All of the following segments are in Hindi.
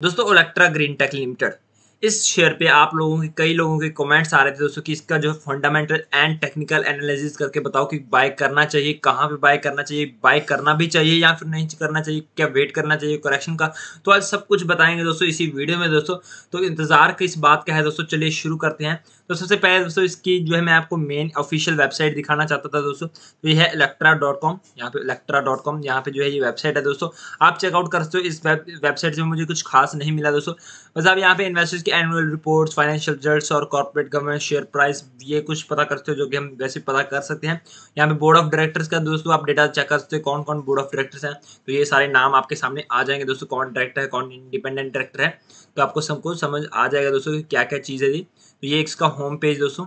दोस्तों ओलेक्ट्रा ग्रीन टेक लिमिटेड इस शेयर पे आप लोगों के, कई लोगों के कमेंट्स आ रहे थे दोस्तों कि इसका जो फंडामेंटल एंड टेक्निकल एनालिसिस करके बताओ कि बाय करना चाहिए, कहाँ पे बाय करना चाहिए बाय करना भी चाहिए या फिर नहीं करना चाहिए, क्या वेट करना चाहिए करेक्शन का? तो आज सब कुछ बताएँगे दोस्तों इसी वीडियो में दोस्तों। तो इंतज़ार किस बात का है दोस्तों, चलिए शुरू करते हैं। तो सबसे पहले दोस्तों इसकी जो है मैं आपको मेन ऑफिशियल वेबसाइट दिखाना चाहता था दोस्तों। तो ये है इलेक्ट्रा डॉट कॉम यहाँ पे इलेक्ट्रा डॉट कॉम यहाँ पे जो है ये वेबसाइट है दोस्तों। आप चेकआउट कर सकते हो, इस वेबसाइट से मुझे कुछ खास नहीं मिला दोस्तों। बस आप यहाँ पे investors annual reports financial results और कॉर्पोरेट गवर्नमेंट शेयर प्राइस ये कुछ पता करते हो जो कि हम वैसे पता कर सकते हैं। यहाँ पे बोर्ड ऑफ़ डायरेक्टर्स का दोस्तों आप डेटा चेक कर सकते हो कौन कौन बोर्ड ऑफ़ डायरेक्टर्स हैं। तो ये सारे नाम आपके सामने आ जाएँगे दोस्तों, कौन डायरेक्टर है, कौन इंडिपेंडेंट डायरेक्टर है। तो आपको सबको समझ आ जाएगा दोस्तों क्या क्या चीज़ है जी तो ये इसका होम पेज दोस्तों।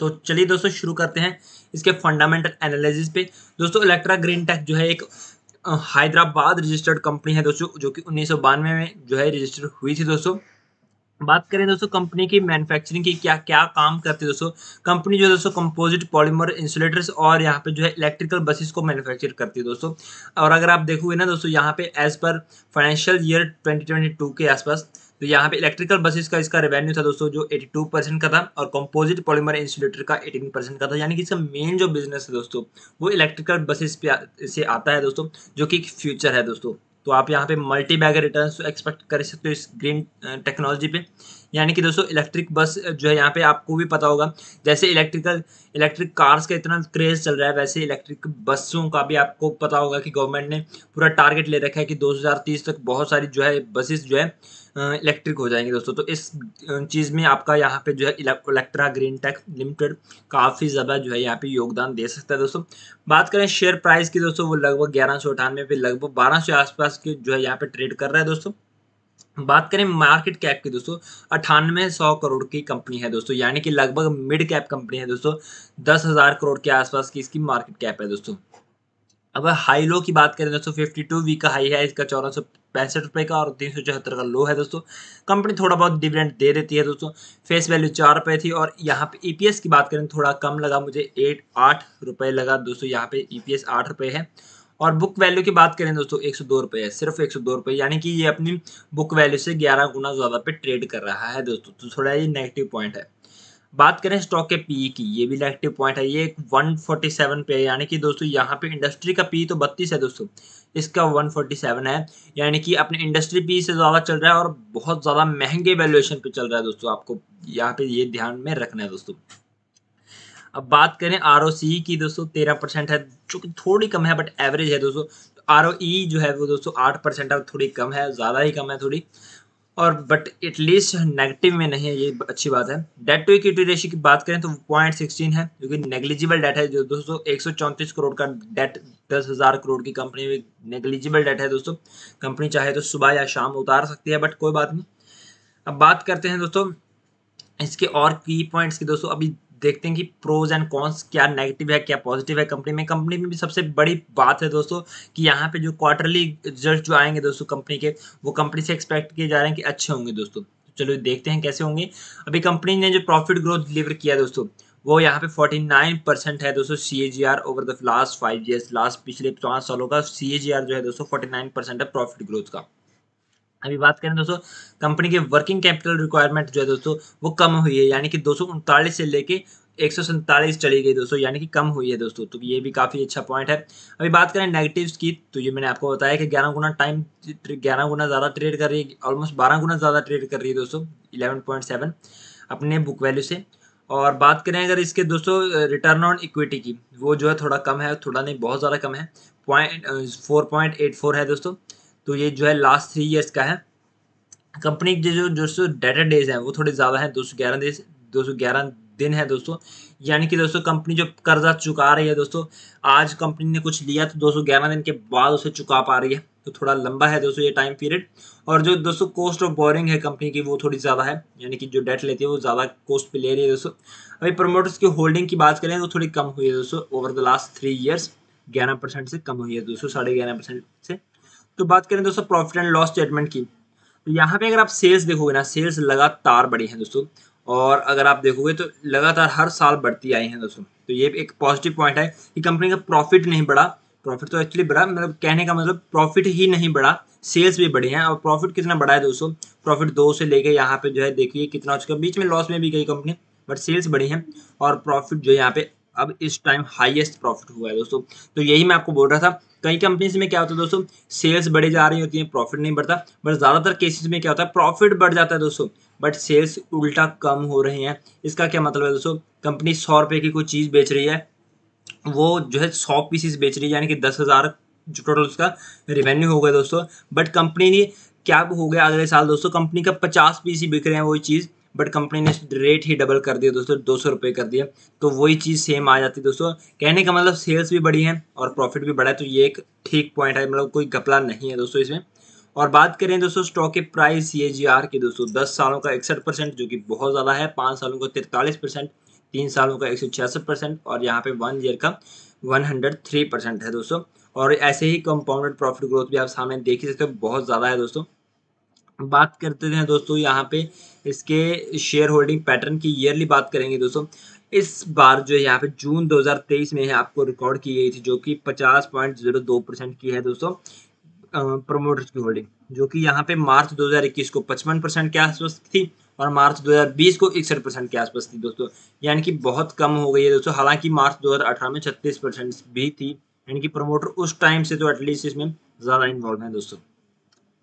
तो चलिए दोस्तों शुरू करते हैं इसके फंडामेंटल एनालिसिस पे। दोस्तों इलेक्ट्रा ग्रीन टेक जो है एक हैदराबाद रजिस्टर्ड कंपनी है दोस्तों, जो कि उन्नीस में जो है रजिस्टर हुई थी दोस्तों। बात करें दोस्तों कंपनी की मैन्युफैक्चरिंग की क्या क्या काम करती है दोस्तों? कंपनी जो है दोस्तों कंपोजिट पॉलीमर इंसुलेटर्स और यहाँ पे जो है इलेक्ट्रिकल बसेस को मैन्युफैक्चर करती है दोस्तों। और अगर आप देखोगे ना दोस्तों, यहाँ पे एज पर फाइनेंशियल ईयर 2022 के आसपास तो यहाँ पे इलेक्ट्रिकल बसेस का इसका रेवेन्यू था दोस्तों, जो 82 परसेंट का था और कंपोजिट पॉलीमर इंसुलेटर का 18 परसेंट का था। यानी कि इसका मेन जो बिज़नेस है दोस्तों, वो इलेक्ट्रिकल बसेस पे से आता है दोस्तों, जो कि फ्यूचर है दोस्तों। तो आप यहाँ पे मल्टी बैगर रिटर्न एक्सपेक्ट कर सकते हो इस ग्रीन टेक्नोलॉजी पे। यानी कि दोस्तों इलेक्ट्रिक बस जो है यहाँ पे आपको भी पता होगा, जैसे इलेक्ट्रिकल इलेक्ट्रिक कार्स का इतना क्रेज चल रहा है, वैसे इलेक्ट्रिक बसों का भी आपको पता होगा कि गवर्नमेंट ने पूरा टारगेट ले रखा है कि 2030 तक बहुत सारी जो है बसेस जो है इलेक्ट्रिक हो जाएँगे दोस्तों। तो इस चीज़ में आपका यहाँ पे जो है इलेक्ट्रा ग्रीन टेक लिमिटेड काफ़ी ज़्यादा जो है यहाँ पे योगदान दे सकता है दोस्तों। बात करें शेयर प्राइस की दोस्तों, वो लगभग ग्यारह सौ अठानवे पे लगभग बारह सौ आसपास के जो है यहाँ पे ट्रेड कर रहा है दोस्तों। बात करें मार्केट कैप की दोस्तों अठानवे सौ करोड़ की कंपनी है दोस्तों। यानी कि लगभग मिड कैप कंपनी है दोस्तों, दस हज़ार करोड़ के आसपास की इसकी मार्केट कैप है दोस्तों। अब हाई लो की बात करें दोस्तों फिफ्टी टू वीक का हाई है, इसका चौदह सौ पैंसठ रुपये का और तीन सौ चौहत्तर का लो है दोस्तों। कंपनी थोड़ा बहुत डिविडेंड दे देती है दोस्तों। फेस वैल्यू चार रुपये थी और यहाँ पे ईपीएस की बात करें, थोड़ा कम लगा मुझे एट आठ रुपये लगा दोस्तों, यहाँ पे ईपीएस आठ रुपये है। और बुक वैल्यू की बात करें दोस्तों, एक सौ दो रुपये है, सिर्फ़ एक सौ दो रुपये यानी कि ये अपनी बुक वैल्यू से ग्यारह गुना ज़्यादा पे ट्रेड कर रहा है दोस्तों। तो थोड़ा ये नेगेटिव पॉइंट है। बात करें स्टॉक के पी की, ये भी नेगेटिव पॉइंट है, ये 147 पे है, यानी कि दोस्तों यहाँ पे इंडस्ट्री का पी तो 32 है दोस्तों, इसका 147 है, यानी कि अपने इंडस्ट्री पी से ज़्यादा चल रहा है और बहुत ज़्यादा महँगे वैल्यूएशन पे चल रहा है दोस्तों, आपको यहाँ पे ये ध्यान में रखना है दोस्तों। अब बात करें आरओसी की दोस्तों, तेरह परसेंट है, जो थोड़ी कम है बट एवरेज है दोस्तों आर जो है वो दोस्तों आठ परसेंट है, थोड़ी कम है, ज़्यादा ही कम है थोड़ी। और बट एटलीस्ट नेगेटिव में नहीं है, ये अच्छी बात है। डेट टू इक्विटी रेशियो की बात करें तो पॉइंट सिक्सटीन है, जो कि नेग्लिजिबल डेट है, जो दोस्तों एक सौ चौंतीस करोड़ का डेट दस हज़ार करोड़ की कंपनी में नेगलिजिबल डेट है दोस्तों। कंपनी चाहे तो सुबह या शाम उतार सकती है बट कोई बात नहीं। अब बात करते हैं दोस्तों, इसके और की पॉइंट्स की दोस्तों, अभी देखते हैं कि प्रोज एंड कॉन्स क्या नेगेटिव है, क्या पॉजिटिव है कंपनी में। कंपनी में भी सबसे बड़ी बात है दोस्तों कि यहाँ पे जो क्वार्टरली रिज़ल्ट जो आएँगे दोस्तों कंपनी के, वो कंपनी से एक्सपेक्ट किए जा रहे हैं कि अच्छे होंगे दोस्तों। चलो देखते हैं कैसे होंगे। अभी कंपनी ने जो प्रॉफिट ग्रोथ डिलीवर किया दोस्तों, वो यहाँ पे 49 परसेंट है दोस्तों C A G R over the last five years last पिछले पाँच सालों का सी ए जी आर जो है दोस्तों 49 परसेंट है प्रॉफिट ग्रोथ का। अभी बात करें दोस्तों कंपनी के वर्किंग कैपिटल रिक्वायरमेंट जो है दोस्तों, वो कम हुई है, यानी कि दो सौ उनतालीस से लेके एक चली गई दोस्तों, यानी कि कम हुई है दोस्तों तो ये भी काफ़ी अच्छा पॉइंट है। अभी बात करें नेगेटिव्स की तो ये मैंने आपको बताया कि ग्यारह गुना टाइम ग्यारह गुना ज़्यादा ट्रेड कर रही है ऑलमोस्ट बारह गुना ज़्यादा ट्रेड कर रही है दोस्तों इलेवन पॉइंट सेवन अपने बुक वैल्यू से। और बात करें अगर इसके दोस्तों रिटर्न ऑन इक्विटी की, वो जो है थोड़ा कम है, थोड़ा नहीं, बहुत ज़्यादा कम है point four point eight four है दोस्तों। तो ये जो है लास्ट थ्री ईयर्स का है। कंपनी के जो दोस्तों डेटा डेज़ हैं, वो थोड़े ज़्यादा हैं, दो सौ ग्यारह डेज़ दो सौ ग्यारह दिन है दोस्तों। यानी कि दोस्तों कंपनी जो कर्जा चुका रही है दोस्तों, आज कंपनी ने कुछ लिया तो 211 दिन के बाद उसे चुका पा रही है। तो थोड़ा लंबा है दोस्तों ये टाइम पीरियड और जो दोस्तों कॉस्ट ऑफ़ बोरिंग है कंपनी की, वो थोड़ी ज़्यादा है। यानी कि जो डेट लेती है, वो ज़्यादा कॉस्ट पे ले रही है दोस्तों। अभी प्रमोटर्स की होल्डिंग की बात करें तो थोड़ी कम हुई है दोस्तों over the last three years ग्यारह परसेंट से कम हुई है दोस्तों, साढ़े ग्यारह परसेंट से। तो बात करें दोस्तों प्रॉफिट एंड लॉस स्टेटमेंट की। तो यहाँ पे अगर आप सेल्स देखोगे ना सेल्स लगातार बढ़ी है दोस्तों। और अगर आप देखोगे तो लगातार हर साल बढ़ती आई हैं दोस्तों। तो ये एक पॉजिटिव पॉइंट है कि कंपनी का प्रॉफिट नहीं बढ़ा। प्रॉफिट तो एक्चुअली बढ़ा मतलब कहने का मतलब प्रॉफिट ही नहीं बढ़ा। सेल्स भी बढ़े हैं और प्रॉफिट कितना बढ़ा है दोस्तों? प्रॉफिट दो से लेके यहाँ पे जो है, देखिए कितना हो चुका बीच में लॉस में भी गई कंपनी बट सेल्स बढ़ी हैं। और प्रॉफिट जो है यहाँ पे अब इस टाइम हाईएस्ट प्रॉफिट हुआ है दोस्तों। तो यही मैं आपको बोल रहा था, कई कंपनीज़ में क्या होता है दोस्तों सेल्स बढ़ी जा रही होती है प्रॉफिट नहीं बढ़ता बट ज़्यादातर केसेस में क्या होता है प्रॉफिट बढ़ जाता है दोस्तों। बट सेल्स उल्टा कम हो रहे हैं। इसका क्या मतलब है दोस्तों कंपनी सौ रुपये की कोई चीज़ बेच रही है, वो जो है सौ पीसीस बेच रही है, यानी कि दस हज़ार जो टोटल उसका रेवेन्यू हो गया दोस्तों। बट कंपनी ने क्या हो गया अगले साल दोस्तों कंपनी का पचास पीसी बिक रहे हैं वो चीज़। बट कंपनी ने रेट ही डबल कर दिया दोस्तों, दो सौ रुपये कर दिया। तो वही चीज़ सेम आ जाती है दोस्तों। कहने का मतलब सेल्स भी बढ़ी है और प्रॉफिट भी बढ़ा है तो ये एक ठीक पॉइंट है मतलब कोई घपला नहीं है दोस्तों इसमें। और बात करें दोस्तों स्टॉक के प्राइस सी की दोस्तों, दस सालों का इकसठ परसेंट, जो कि बहुत ज़्यादा है, पाँच सालों का तिरतालीस परसेंट, तीन सालों का एक सौ छियासठ परसेंट और यहाँ पे वन ईयर का वन हंड्रेड थ्री परसेंट है दोस्तों। और ऐसे ही कंपाउंडेड प्रॉफिट ग्रोथ भी आप सामने देख ही सकते हो, बहुत ज़्यादा है दोस्तों। बात करते हैं दोस्तों यहाँ पे इसके शेयर होल्डिंग पैटर्न की ईयरली बात करेंगे दोस्तों। इस बार जो है यहाँ पे जून 2023 में है आपको रिकॉर्ड की गई थी जो कि 50.02 परसेंट की है दोस्तों प्रमोटर्स की होल्डिंग जो कि यहाँ पे मार्च 2021 को 55 परसेंट के आसपास थी और मार्च 2020 को इकसठ परसेंट के आसपास थी दोस्तों। यानी कि बहुत कम हो गई है दोस्तों, हालाँकि मार्च 2018 में छत्तीस परसेंट भी थी। यानी कि प्रमोटर उस टाइम से तो एटलीस्ट इसमें ज़्यादा इन्वॉल्व है दोस्तों।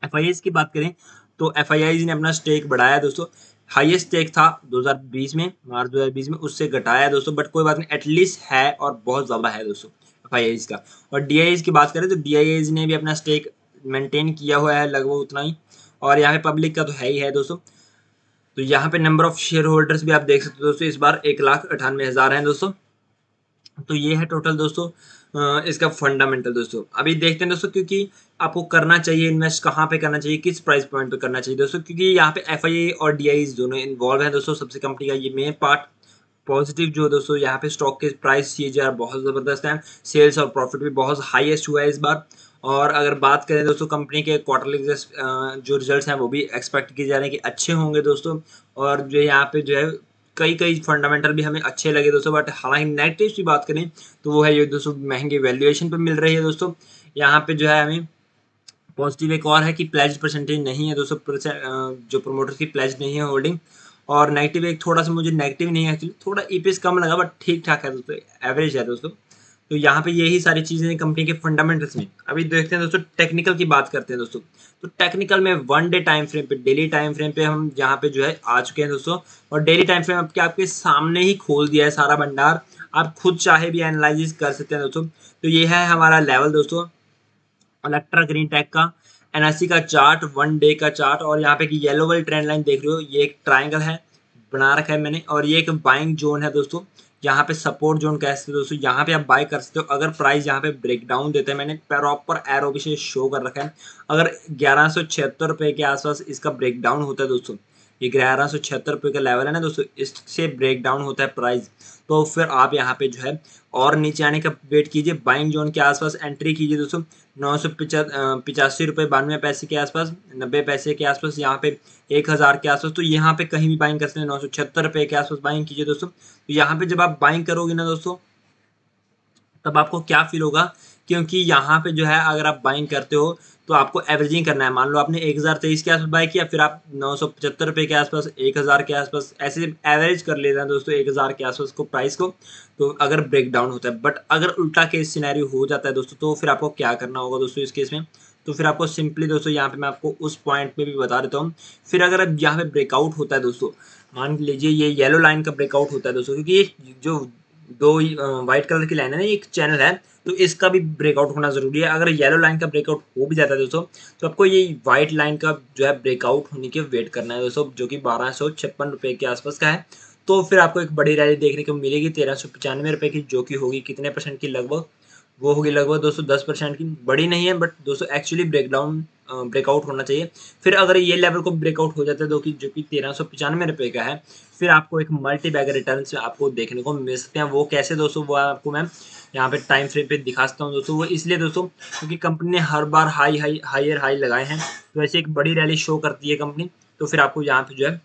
एफआईएस की बात करें तो एफ़ ने अपना स्टेक बढ़ाया दोस्तों। हाईएस्ट स्टेक था 2020 में, मार्च 2020 में, उससे घटाया दोस्तों बट कोई बात नहीं एटलीस्ट है और बहुत ज़्यादा है दोस्तों एफ़ का। और डी की बात करें तो डी ने भी अपना स्टेक मेंटेन किया हुआ है, लगभग उतना ही। और यहाँ पे पब्लिक का तो है ही है दोस्तों। तो यहाँ पे नंबर ऑफ़ शेयर होल्डर्स भी आप देख सकते हो दोस्तों, इस बार एक लाख अठानवे हज़ार हैं दोस्तों। तो ये है टोटल दोस्तों इसका फंडामेंटल दोस्तों। अभी देखते हैं दोस्तों, क्योंकि आपको करना चाहिए इन्वेस्ट कहाँ पे करना चाहिए, किस प्राइस पॉइंट पे करना चाहिए दोस्तों, क्योंकि यहाँ पे एफ़ और डीआई दोनों इन्वॉल्व है दोस्तों, सबसे कंपनी का ये मेन पार्ट पॉजिटिव जो दोस्तों, यहाँ पे स्टॉक के प्राइस जो बहुत ज़बरदस्त है। सेल्स और प्रॉफिट भी बहुत हाईएस्ट हुआ है इस बार। और अगर बात करें दोस्तों कंपनी के क्वार्टरली जो रिजल्ट्स हैं, वो भी एक्सपेक्ट किए जा रहे हैं कि अच्छे होंगे दोस्तों। और जो यहाँ पे जो है कई कई फंडामेंटल भी हमें अच्छे लगे दोस्तों बट हालाँकि नेगेटिव की बात करें तो वो है ये दोस्तों, महँगे वैल्यूएशन पे मिल रही है दोस्तों। यहाँ पे जो है हमें पॉजिटिव एक और है कि प्लेज परसेंटेज नहीं है दोस्तों जो प्रोमोटर की प्लेज नहीं है होल्डिंग और नेगेटिव एक थोड़ा सा मुझे नेगेटिव नहीं है एक्चुअली थोड़ा ईपीएस कम लगा बट ठीक ठाक है दोस्तों एवरेज है दोस्तों। तो यहाँ पे यही सारी चीज़ें कंपनी के फंडामेंटल्स में। अभी देखते हैं दोस्तों टेक्निकल की बात करते हैं दोस्तों। तो टेक्निकल में वन डे टाइम फ्रेम पे डेली टाइम फ्रेम पे हम यहाँ पे जो है आ चुके हैं दोस्तों। और डेली टाइम फ्रेम आपके आपके सामने ही खोल दिया है सारा भंडार। आप खुद चाहे भी एनालिसिस कर सकते हैं दोस्तों। तो ये है हमारा लेवल दोस्तों अलेक्ट्रा ग्रीन टैक का एनएससी का चार्ट वन डे का चार्ट और यहाँ पे की येलो वाली ट्रेंड लाइन देख रहे हो, ये एक ट्राइंगल है, बना रखा है मैंने। और ये एक बाइंग जोन है दोस्तों। यहाँ पे सपोर्ट जोन कह सकते हो दोस्तों, यहाँ पे आप बाय कर सकते हो। अगर प्राइस यहाँ पे ब्रेक डाउन देते हैं, मैंने प्रॉपर एरो से शो कर रखा है। अगर ग्यारह सौ छिहत्तर रुपये के आसपास इसका ब्रेक डाउन होता है दोस्तों, ये ग्यारह सौ छिहत्तर रुपये का लेवल है ना दोस्तों, इससे ब्रेक डाउन होता है प्राइस तो फिर आप यहाँ पे जो है और नीचे आने का वेट कीजिए बाइंग जोन के आसपास एंट्री कीजिए दोस्तों, नौ सौ पिचा पिचासी रुपये बानवे पैसे के आसपास, नब्बे पैसे के आसपास, यहाँ पे एक हज़ार के आसपास तो यहाँ पे कहीं भी बाइंग कर सकते हैं, नौ सौ छिहत्तर रुपये के आसपास बाइंग कीजिए दोस्तों। तो यहाँ पे जब आप बाइंग करोगे ना दोस्तों, तब आपको क्या फील होगा? क्योंकि यहाँ पे जो है, अगर आप बाइंग करते हो तो आपको एवरेजिंग करना है। मान लो आपने एक हज़ार तेईस के आसपास बाय किया, फिर आप नौ सौ पचहत्तर रुपये के आसपास, एक हज़ार के आसपास, ऐसे एवरेज कर लेते हैं दोस्तों एक हज़ार के आसपास को प्राइस को तो अगर ब्रेक डाउन होता है। बट अगर उल्टा केस सिनेरी हो जाता है दोस्तों तो फिर आपको क्या करना होगा दोस्तों इस केस में? तो फिर आपको सिंपली दोस्तों यहाँ पे मैं आपको उस पॉइंट पे भी बता देता हूँ। फिर अगर अब यहाँ पे ब्रेकआउट होता है दोस्तों, मान लीजिए ये येलो लाइन का ब्रेकआउट होता है दोस्तों, क्योंकि ये जो दो व्हाइट कलर की लाइन है ना एक चैनल है तो इसका भी ब्रेकआउट होना ज़रूरी है। अगर येलो लाइन का ब्रेकआउट हो भी जाता है दोस्तों तो आपको ये व्हाइट लाइन का जो है ब्रेकआउट होने के वेट करना है दोस्तों, जो कि बारह सौ छप्पन रुपये के आसपास का है। तो फिर आपको एक बड़ी रैली देखने को मिलेगी, तेरह सौ पचानवे रुपये की, जो कि होगी कितने परसेंट की लगभग वो होगी लगभग दोस्तों दस परसेंट की। बड़ी नहीं है बट दोस्तों एक्चुअली ब्रेकडाउन ब्रेकआउट होना चाहिए। फिर अगर ये लेवल को ब्रेकआउट हो जाता है तो कि, जो कि तेरह सौ पचानवे रुपये का है, फिर आपको एक मल्टी बैग रिटर्न आपको देखने को मिल सकते हैं। वो कैसे दोस्तों, वो आपको मैं यहाँ पे टाइम फ्रेम पे दिखा सकता हूँ दोस्तों। वो इसलिए दोस्तों, क्योंकि कंपनी ने हर बार हाई हाई हायर हाई लगाए हैं। तो ऐसे एक बड़ी रैली शो करती है कंपनी तो फिर आपको यहाँ पे जो है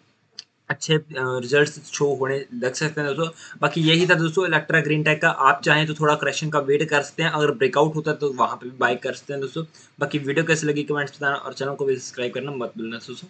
अच्छे रिजल्ट्स शो होने लग सकते हैं दोस्तों। बाकी यही था दोस्तों इलेक्ट्रा ग्रीन टैग का। आप चाहें तो थोड़ा क्रेशन का वेट कर सकते हैं। अगर ब्रेकआउट होता है तो वहाँ पे भी बाई कर सकते हैं दोस्तों। बाकी वीडियो कैसे लगी कमेंट्स बताना और चैनल को भी सब्सक्राइब करना मत भूलना दोस्तों।